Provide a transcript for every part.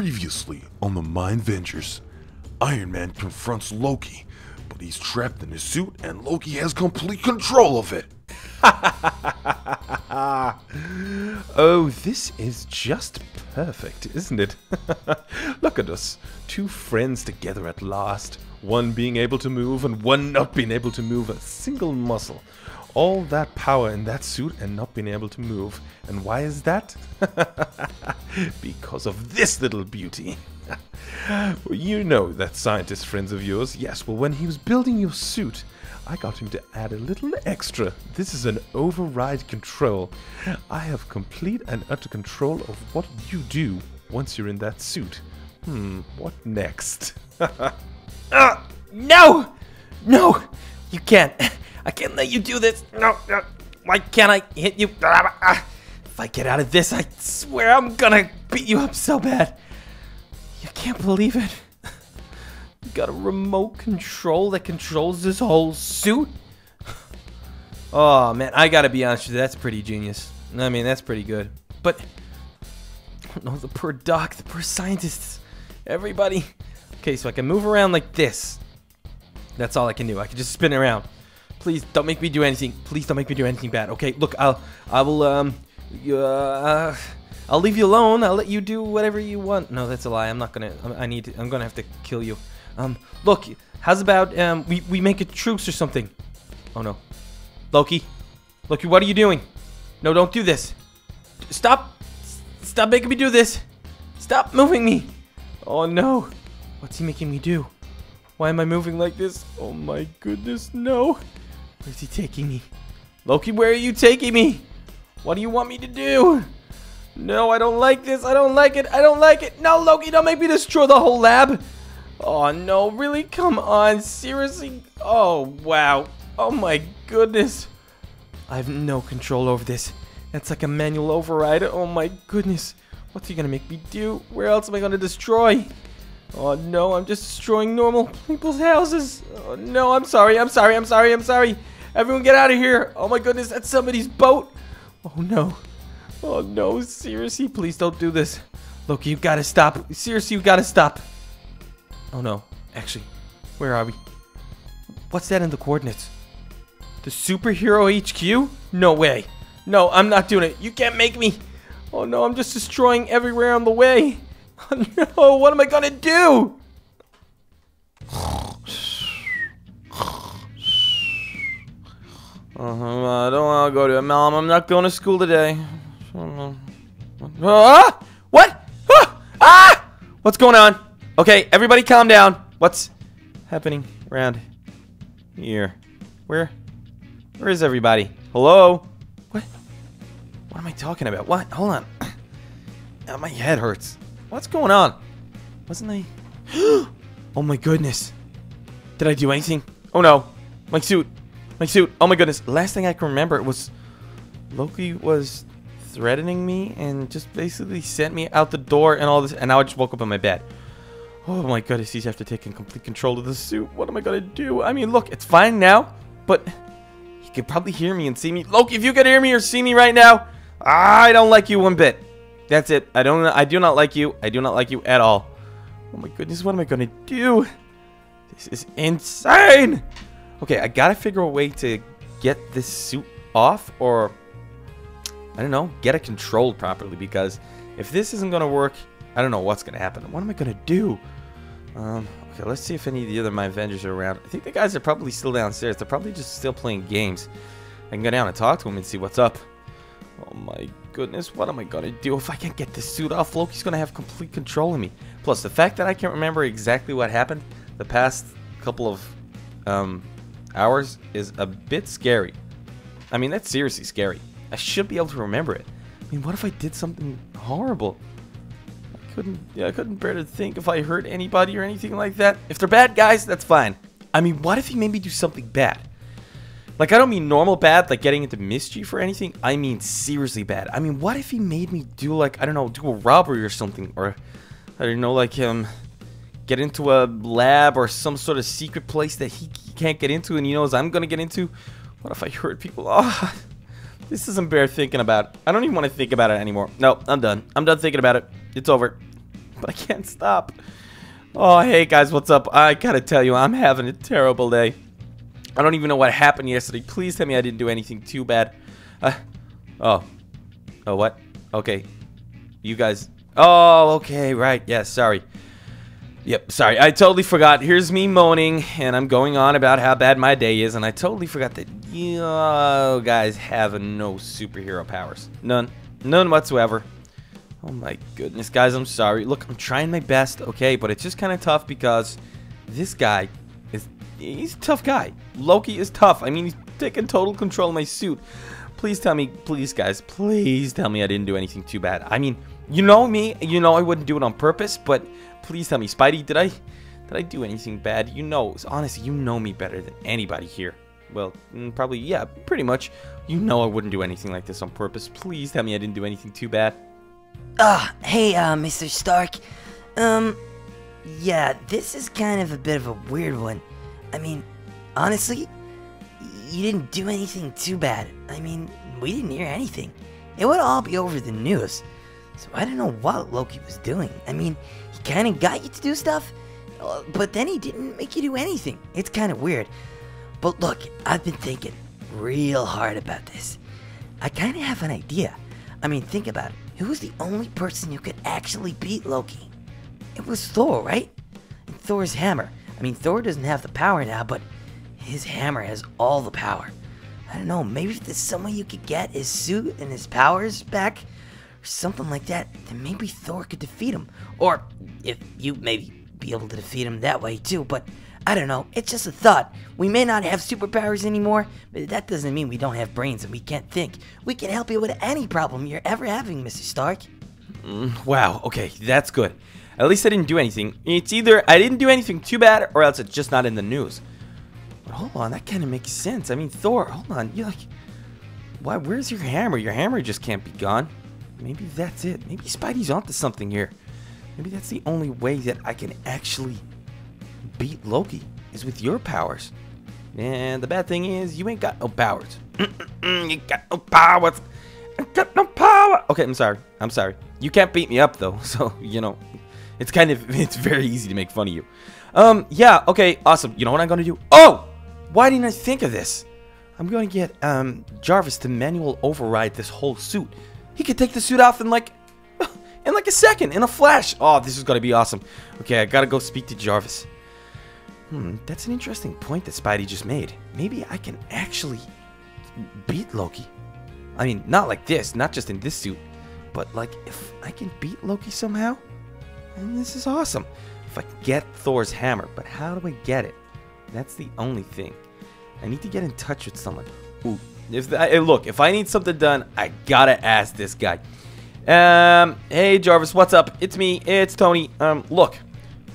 Previously on the MineVengers, Iron Man confronts Loki, but he's trapped in his suit and Loki has complete control of it. Oh, this is just perfect, isn't it? Look at us, two friends together at last. One being able to move and one not being able to move a single muscle. All that power in that suit and not being able to move. And why is that? because of this little beauty. well, you know that scientist friends of yours. Yes, well, when he was building your suit, I got him to add a little extra. This is an override control. I have complete and utter control of what you do once you're in that suit. Hmm, what next? Uh, no! No! You can't. I can't let you do this. No, no. Why can't I hit you? If I get out of this, I swear I'm gonna beat you up so bad. You can't believe it. You got a remote control that controls this whole suit? Oh, man, I gotta be honest with you, that's pretty genius. I mean, that's pretty good. But, no, the poor doc, the poor scientists, everybody. Okay, so I can move around like this. That's all I can do. I can just spin around. Please don't make me do anything. Please don't make me do anything bad. Okay, look, I'll, I will, um, uh, I'll leave you alone. I'll let you do whatever you want. No, that's a lie. I'm not gonna. I need. To, I'm gonna have to kill you. Um, look, how's about um, we we make a truce or something? Oh no, Loki, Loki, what are you doing? No, don't do this. Stop, stop making me do this. Stop moving me. Oh no, what's he making me do? Why am I moving like this? Oh my goodness, no. Where's he taking me? Loki, where are you taking me? What do you want me to do? No, I don't like this. I don't like it. I don't like it. No, Loki, don't make me destroy the whole lab. Oh, no, really? Come on. Seriously? Oh, wow. Oh, my goodness. I have no control over this. That's like a manual override. Oh, my goodness. What's he going to make me do? Where else am I going to destroy? Oh, no, I'm just destroying normal people's houses. Oh, no, I'm sorry. I'm sorry. I'm sorry. I'm sorry. Everyone get out of here. Oh, my goodness. That's somebody's boat. Oh, no. Oh no, seriously, please don't do this. Loki, you gotta stop. Seriously, you gotta stop. Oh no, actually, where are we? What's that in the coordinates? The superhero HQ? No way. No, I'm not doing it. You can't make me. Oh no, I'm just destroying everywhere on the way. Oh no, what am I gonna do? Uh, I don't want to go to mom. I'm not going to school today. Ah! What? Ah! ah! What's going on? Okay, everybody calm down. What's happening around here? Where? Where is everybody? Hello? What? What am I talking about? What? Hold on. Ah, my head hurts. What's going on? Wasn't I? oh my goodness. Did I do anything? Oh no. My suit. My suit. Oh my goodness. Last thing I can remember was Loki was threatening me and just basically sent me out the door and all this. And now I just woke up in my bed. Oh my goodness, he's after taking complete control of the suit. What am I gonna do? I mean, look, it's fine now, but he could probably hear me and see me. Loki, if you could hear me or see me right now, I don't like you one bit. That's it. I don't. I do not like you. I do not like you at all. Oh my goodness, what am I gonna do? This is insane. Okay, I gotta figure a way to get this suit off, or I don't know, get it controlled properly. Because if this isn't gonna work, I don't know what's gonna happen. What am I gonna do? Um, okay, let's see if any of the other My Avengers are around. I think the guys are probably still downstairs. They're probably just still playing games. I can go down and talk to them and see what's up. Oh my goodness, what am I gonna do if I can't get this suit off? Loki's gonna have complete control of me. Plus, the fact that I can't remember exactly what happened the past couple of um, hours is a bit scary. I mean, that's seriously scary. I should be able to remember it. I mean, what if I did something horrible? I couldn't, yeah, I couldn't bear to think if I hurt anybody or anything like that. If they're bad guys, that's fine. I mean, what if he made me do something bad? Like, I don't mean normal bad, like getting into mischief or anything. I mean seriously bad. I mean, what if he made me do, like, I don't know, do a robbery or something? Or, I don't know, like, um, get into a lab or some sort of secret place that he can't get into and he knows I'm going to get into? What if I hurt people? Oh, this isn't bear thinking about. I don't even want to think about it anymore. No, I'm done. I'm done thinking about it. It's over. but I can't stop. Oh, hey guys, what's up? I gotta tell you, I'm having a terrible day. I don't even know what happened yesterday. Please tell me I didn't do anything too bad. Uh, oh. Oh, what? Okay. You guys. Oh, okay, right. Yeah, sorry. Yep, sorry. I totally forgot. Here's me moaning, and I'm going on about how bad my day is, and I totally forgot that you guys have no superhero powers. None. None whatsoever. Oh my goodness, guys, I'm sorry. Look, I'm trying my best, okay, but it's just kind of tough because this guy he's a tough guy. Loki is tough. I mean, he's taking total control of my suit. Please tell me, please, guys, please tell me I didn't do anything too bad. I mean, you know me, you know I wouldn't do it on purpose, but please tell me, Spidey, did I did I do anything bad? You know, honestly, you know me better than anybody here. Well, mm, probably, yeah, pretty much. You know I wouldn't do anything like this on purpose. Please tell me I didn't do anything too bad. Ah, hey, uh, Mr. Stark. Um, yeah, this is kind of a bit of a weird one. I mean, honestly, you didn't do anything too bad. I mean, we didn't hear anything. It would all be over the news. So I don't know what Loki was doing. I mean, he kind of got you to do stuff, uh, but then he didn't make you do anything. It's kind of weird. But look, I've been thinking real hard about this. I kind of have an idea. I mean, think about it. Who was the only person who could actually beat Loki? It was Thor, right? And Thor's hammer. I mean, Thor doesn't have the power now, but his hammer has all the power. I don't know, maybe if there's some way you could get his suit and his powers back, or something like that, then maybe Thor could defeat him. Or if you maybe be able to defeat him that way too, but I don't know, it's just a thought. We may not have superpowers anymore, but that doesn't mean we don't have brains and we can't think. We can help you with any problem you're ever having, Mr. Stark. Mm, wow, okay, that's good. At least I didn't do anything. It's either I didn't do anything too bad, or else it's just not in the news. But hold on, that kind of makes sense. I mean, Thor, hold on, You're like, why? Where's your hammer? Your hammer just can't be gone. Maybe that's it. Maybe Spidey's onto something here. Maybe that's the only way that I can actually beat Loki is with your powers. And the bad thing is, you ain't got no powers. you got no powers. I got no power. Okay, I'm sorry. I'm sorry. You can't beat me up though, so you know, it's kind of it's very easy to make fun of you. Um, yeah. Okay, awesome. You know what I'm gonna do? Oh, why didn't I think of this? I'm gonna get um Jarvis to manual override this whole suit. He could take the suit off in like in like a second, in a flash. Oh, this is gonna be awesome. Okay, I gotta go speak to Jarvis. Hmm, that's an interesting point that Spidey just made. Maybe I can actually beat Loki. I mean, not like this, not just in this suit, but like if I can beat Loki somehow, then this is awesome. If I get Thor's hammer, but how do I get it? That's the only thing. I need to get in touch with someone. Ooh, if I, look, if I need something done, I gotta ask this guy. Um, hey Jarvis, what's up? It's me, it's Tony. Um, look,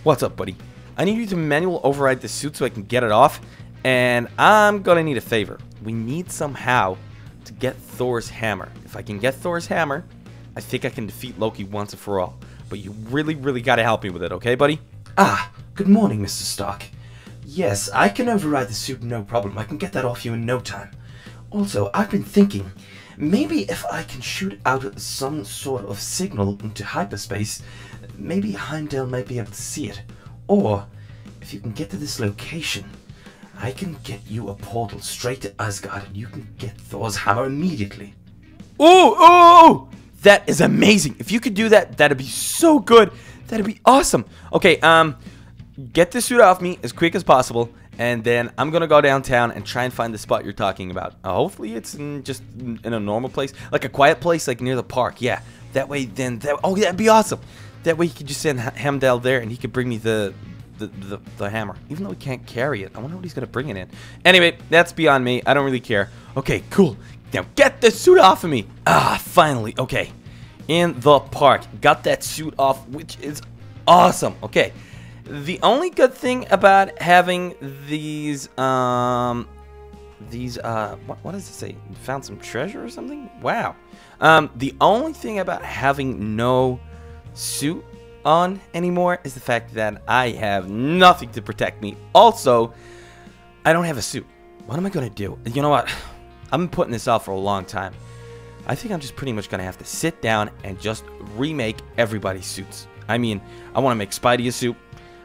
what's up, buddy? I need you to manual override the suit so I can get it off, and I'm gonna need a favor. We need somehow to get Thor's hammer. If I can get Thor's hammer, I think I can defeat Loki once and for all. But you really, really gotta help me with it, okay, buddy? Ah, good morning, Mr. Stark. Yes, I can override the suit no problem. I can get that off you in no time. Also, I've been thinking, maybe if I can shoot out some sort of signal into hyperspace, maybe Heimdall might be able to see it. Or, if you can get to this location, I can get you a portal straight to Asgard and you can get Thor's hammer immediately. Oh, ooh, that is amazing. If you could do that, that'd be so good. That'd be awesome. Okay, um, get the suit off me as quick as possible, and then I'm gonna go downtown and try and find the spot you're talking about. Uh, hopefully, it's in just in a normal place, like a quiet place, like near the park. Yeah, that way, then that oh, that'd be awesome. That way, you could just send Heimdall there, and he could bring me the the, the, the, hammer. Even though he can't carry it. I wonder what he's going to bring it in. Anyway, that's beyond me. I don't really care. Okay, cool. Now get the suit off of me. Ah, finally. Okay. In the park. Got that suit off, which is awesome. Okay. The only good thing about having these, um, these, uh, what, what does it say? Found some treasure or something? Wow. Um, the only thing about having no suit on anymore is the fact that I have nothing to protect me. Also, I don't have a suit. What am I going to do? You know what? I've been putting this off for a long time. I think I'm just pretty much going to have to sit down and just remake everybody's suits. I mean, I want to make Spidey a suit.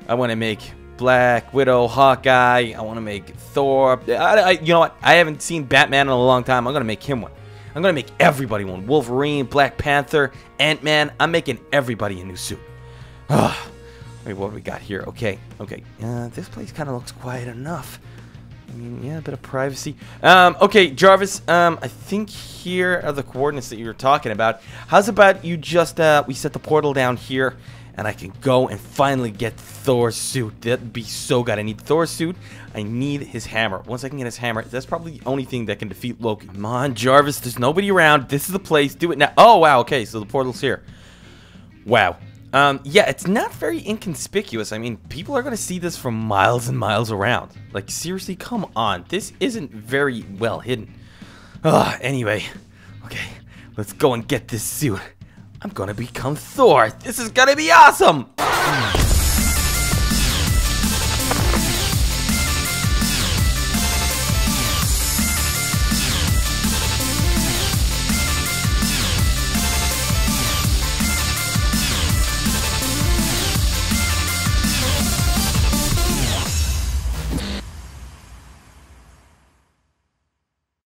I want to make Black Widow, Hawkeye. I want to make Thor. I, I, you know what? I haven't seen Batman in a long time. I'm gonna make him one. I'm gonna make everybody one. Wolverine, Black Panther, Ant Man. I'm making everybody a new suit. Ugh. Wait, what do we got here? Okay, okay. Uh, this place kind of looks quiet enough. I mean, yeah, a bit of privacy. Um, okay, Jarvis. Um, I think here are the coordinates that you were talking about. How's about you just uh, we set the portal down here, and I can go and finally get Thor's suit. That'd be so good. I need Thor's suit. I need his hammer. Once I can get his hammer, that's probably the only thing that can defeat Loki. Come on, Jarvis. There's nobody around. This is the place. Do it now. Oh wow. Okay, so the portal's here. Wow. Um, yeah, it's not very inconspicuous. I mean, people are going to see this from miles and miles around. Like, seriously, come on. This isn't very well hidden. Ugh, anyway. Okay, let's go and get this suit. I'm going to become Thor. This is going to be awesome.